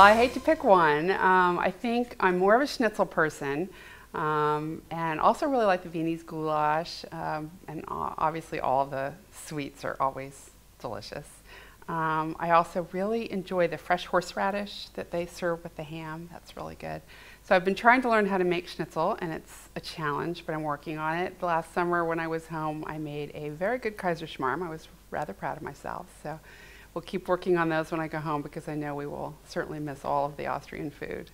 I hate to pick one. Um, I think I'm more of a schnitzel person. Um, and also really like the Viennese goulash. Um, and obviously all the sweets are always delicious. Um, I also really enjoy the fresh horseradish that they serve with the ham. That's really good. So I've been trying to learn how to make schnitzel, and it's a challenge, but I'm working on it. Last summer when I was home, I made a very good Kaiserschmarrn. I was rather proud of myself. So we'll keep working on those when I go home because I know we will certainly miss all of the Austrian food.